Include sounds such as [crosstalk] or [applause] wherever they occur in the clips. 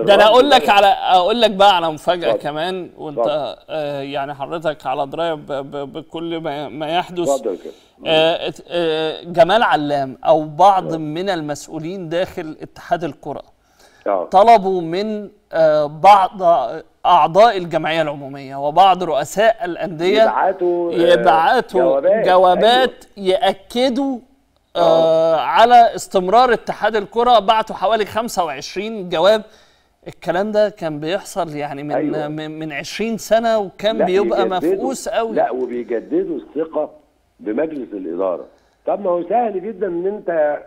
ده أنا أقول لك على أقول لك بقى على مفاجأة اتفضل. كمان وانت. آه يعني حضرتك على دراية بكل ما ما يحدث. آه آه جمال علام أو بعض من المسؤولين داخل اتحاد الكرة آه. طلبوا من آه بعض اعضاء الجمعية العمومية وبعض رؤساء الأندية يبعتوا آه، يبعتوا جوابات, جوابات يأكدوا آه على استمرار اتحاد الكرة بعتوا حوالي 25 جواب الكلام ده كان بيحصل يعني من أيوة. من, من 20 سنة وكان بيبقى مفقوس قوي لا وبيجددوا الثقة بمجلس الإدارة. طب ما هو سهل جدا إن أنت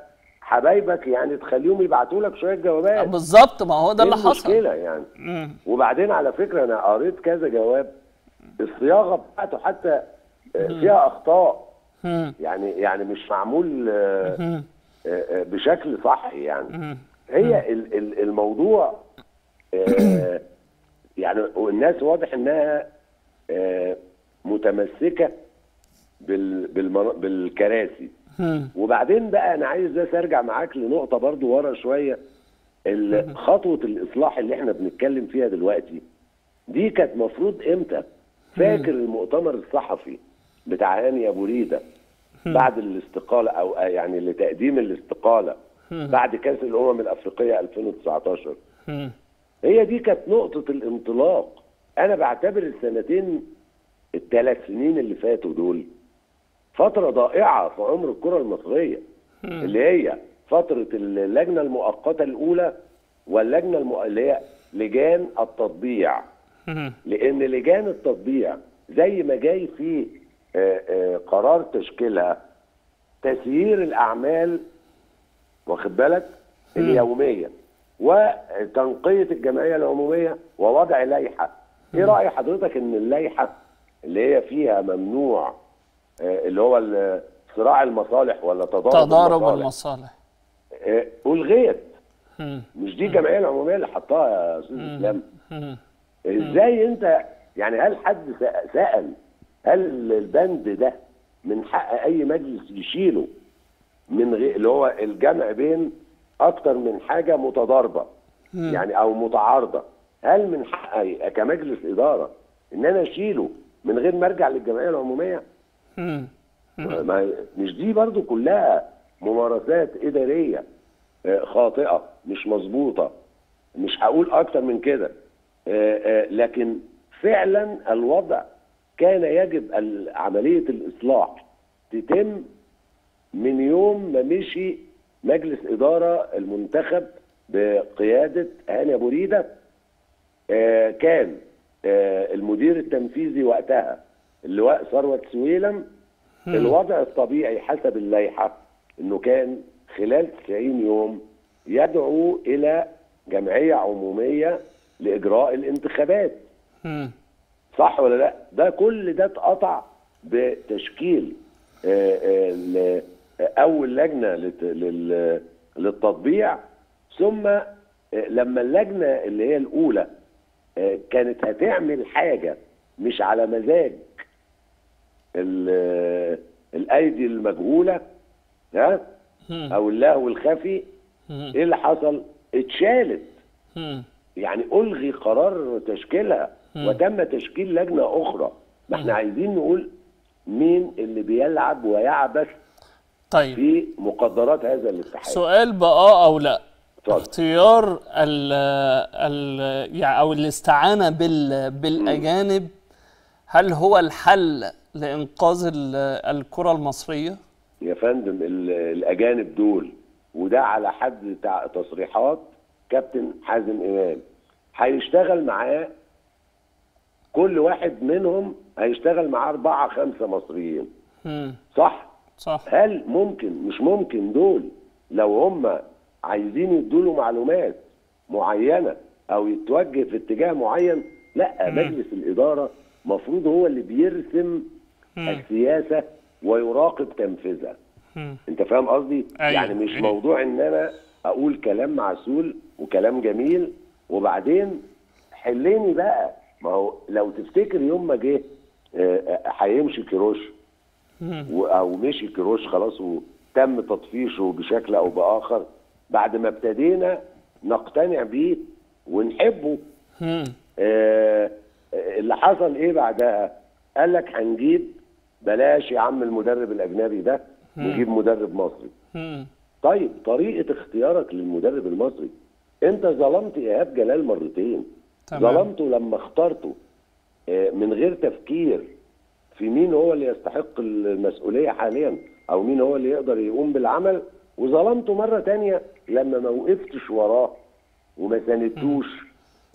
حبايبك يعني تخليهم يبعتوا لك شوية جوابات. بالظبط ما هو ده إيه اللي حصل. المشكلة يعني؟ مم. وبعدين على فكرة أنا قريت كذا جواب. الصياغة بتاعته حتى آه، فيها أخطاء. مم. يعني يعني مش معمول آه، مم. آه، بشكل صحي يعني. هي ال- ال- الموضوع يعني والناس واضح إنها آه، متمسكة بالكراسي. وبعدين بقى أنا عايز بس أرجع معاك لنقطة برضو ورا شوية. خطوة الإصلاح اللي إحنا بنتكلم فيها دلوقتي دي كانت مفروض إمتى؟ فاكر المؤتمر الصحفي بتاع هاني أبو ريدة بعد الاستقالة أو يعني لتقديم الاستقالة بعد كأس الأمم الأفريقية 2019 مم. هي دي كانت نقطة الانطلاق. أنا بعتبر السنتين الثلاث سنين اللي فاتوا دول فترة ضائعة في عمر الكرة المصرية اللي هي فترة اللجنة المؤقتة الأولى واللجنة المؤ... اللي هي لجان التطبيع. لأن لجان التطبيع زي ما جاي في آه، آه، قرار تشكيلها تسيير الأعمال واخد بالك؟ اليومية. وتنقية الجمعية العمومية ووضع لائحة. إيه رأي حضرتك إن اللائحة اللي هي فيها ممنوع آه، اللي هو صراع المصالح ولا تضارب, تضارب المصالح؟ المصالح. آه، الغيت. مش دي الجمعية العمومية اللي حطها يا أستاذ إسلام. إزاي أنت يعني هل حد سأل هل البند ده من حق أي مجلس يشيله من غير اللي هو الجمع بين أكتر من حاجة متضاربة يعني أو متعارضة. هل من حقي كمجلس إدارة إن أنا أشيله من غير ما أرجع للجمعية العمومية. ما هي- مش دي برضو كلها ممارسات إدارية آه، خاطئة مش مظبوطة. مش هقول أكتر من كده. آه، آه، لكن فعلا الوضع كان يجب عملية الإصلاح تتم من يوم ما مشي مجلس إدارة المنتخب بقيادة هاني أبو ريدة آه، كان آه، المدير التنفيذي وقتها اللواء ثروت سويلم الوضع الطبيعي حسب اللائحة إنه كان خلال 90 يوم يدعو إلى جمعية عمومية لإجراء الانتخابات. صح ولا لا؟ ده كل ده اتقطع بتشكيل آه، أول لجنة لت- لل- للتطبيع ثم لما اللجنة اللي هي الأولى كانت هتعمل حاجة مش على مزاج ال- الأيدي المجهولة ها؟ أو اللهو الخفي إيه اللي حصل؟ اتشالت. يعني ألغي قرار تشكيلها وتم تشكيل لجنة أخرى. ما إحنا عايزين نقول مين اللي بيلعب ويعبث طيب في مقدرات هذا الاتحاد سؤال بآه أو لا اتفضل. اختيار ال ال يعني أو الاستعانة بال بالأجانب هل هو الحل لإنقاذ ال- الكرة المصرية؟ يا فندم ال- الأجانب دول وده على حد تصريحات كابتن حازم إمام هيشتغل معاه كل واحد منهم هيشتغل معاه أربعة خمسة مصريين. صح؟ صح. هل ممكن مش ممكن دول لو هم عايزين يدوا له معلومات معينة أو يتوجه في اتجاه معين؟ لا مجلس الإدارة مفروض هو اللي بيرسم السياسة ويراقب تنفيذها. مم. أنت فاهم قصدي؟ أيوة. يعني مش موضوع إن أنا أقول كلام معسول وكلام جميل وبعدين حليني بقى. ما هو لو تفتكر يوم ما جه آه، آه، هيمشي كيروش أو مشي كيروش خلاص وتم تطفيشه بشكل أو بآخر. بعد ما ابتدينا نقتنع بيه ونحبه. آه، اللي حصل إيه بعدها؟ قال لك هنجيب بلاش يا عم المدرب الأجنبي ده نجيب مدرب مصري. طيب طريقة اختيارك للمدرب المصري. أنت ظلمت إيهاب جلال مرتين. تمام. ظلمته لما اخترته آه، من غير تفكير. في مين هو اللي يستحق المسؤولية حاليا؟ أو مين هو اللي يقدر يقوم بالعمل؟ وظلمته مرة تانية لما ما وقفتش وراه وما ساندتوش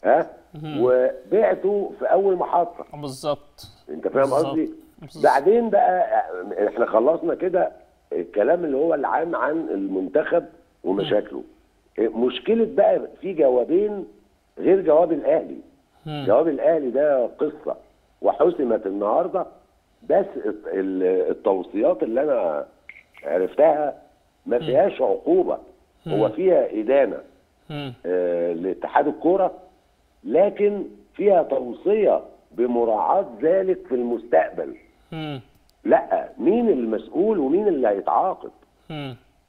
ها؟ وبعته في أول محطة. بالظبط. أنت فاهم. قصدي. بعدين بقى إحنا خلصنا كده الكلام اللي هو العام عن المنتخب ومشاكله. مشكلة بقى في جوابين غير جواب الأهلي. جواب الأهلي ده قصة وحسمت النهارده بس الت- ال- التوصيات اللي أنا عرفتها ما فيهاش عقوبة هو فيها إدانة. آه، لاتحاد الكورة لكن فيها توصية بمراعاة ذلك في المستقبل. لا مين المسؤول ومين اللي هيتعاقب.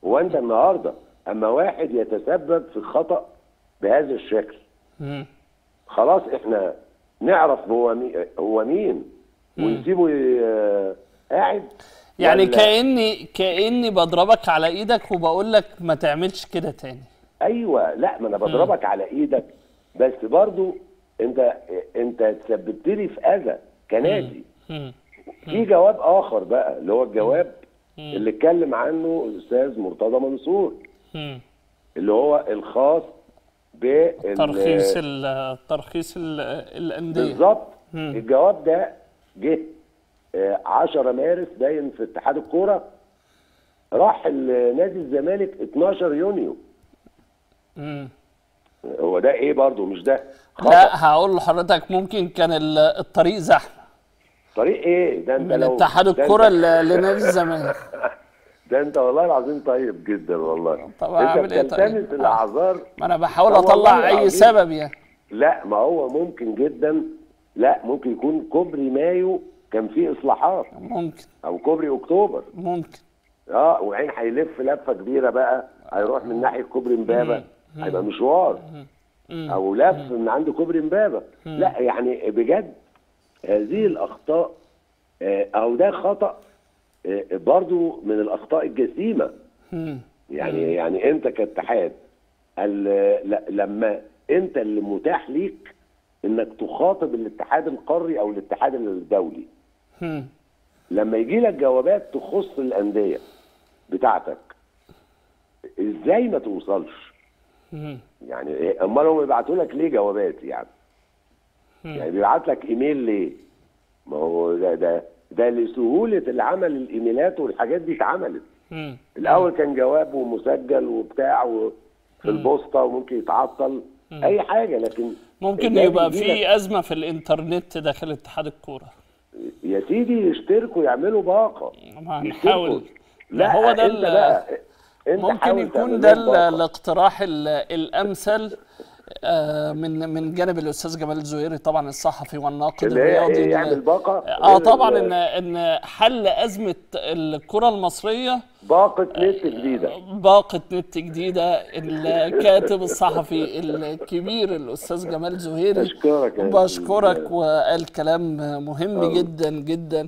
هو أنت النهارده أما واحد يتسبب في خطأ بهذا الشكل. خلاص إحنا نعرف هو مين هو مين ونسيبه قاعد يعني ولا- كاني كأني بضربك على إيدك وبقول لك ما تعملش كده تاني. أيوه لا ما أنا بضربك على إيدك. بس برضو انت أنت تسببت لي في أذى كنادي. مم. في جواب آخر بقى اللي هو الجواب اللي اتكلم عنه الاستاذ مرتضى منصور. مم. اللي هو الخاص بال ترخيص ال- ترخيص ال- الأندية. بالظبط. الجواب ده جه آه، 10 مارس باين في اتحاد الكورة راح نادي الزمالك 12 يونيو مم. هو ده إيه برضو مش ده خطأ. لا هقول لحضرتك ممكن كان ال- الطريق زحمة طريق إيه ده انت من لو اتحاد ل- لنادي الزمالك [laughs] ده انت والله العظيم طيب جدا والله طب انت طيب؟ بتلتمس آه. الأعذار ما أنا بحاول أطلع أي. سبب يعني لا ما هو ممكن جدا لا ممكن يكون كوبري مايو كان فيه إصلاحات. ممكن. أو كوبري أكتوبر. ممكن. آه وبعدين هيلف لفة كبيرة بقى. هيروح من ناحية كوبري امبابه هيبقى مشوار. أو لف من عند كوبري امبابه لا يعني بجد هذه الأخطاء آه، أو ده خطأ آه، برضو من الأخطاء الجسيمة. يعني يعني أنت كاتحاد لما أنت اللي متاح ليك إنك تخاطب الاتحاد القاري أو الاتحاد الدولي. لما يجي لك جوابات تخص الأندية بتاعتك إزاي ما توصلش. يعني أمال هم بيبعتوا لك ليه جوابات يعني؟ يعني بيبعت لك إيميل ليه؟ ما هو ده ده ده لسهولة العمل الإيميلات والحاجات دي اتعملت. الأول كان جواب ومسجل وبتاع وفي البوسطة وممكن يتعطل. أي حاجة لكن ممكن يبقى في أزمة في الإنترنت داخل اتحاد الكورة. يا سيدي يشتركوا يعملوا باقة. هنحاول. لا هو ده أنت ال- بقى أنت ممكن يكون ده. الاقتراح ال- الأمثل. من من جانب الأستاذ جمال الزهيري طبعا الصحفي والناقد هي الرياضي إيه ال- يعمل باقه آه غير طبعا إن إن حل أزمة الكرة المصرية. باقة نت جديدة. باقة نت جديدة. الكاتب الصحفي الكبير الأستاذ جمال زهيري بشكرك وقال كلام مهم جدا جدا.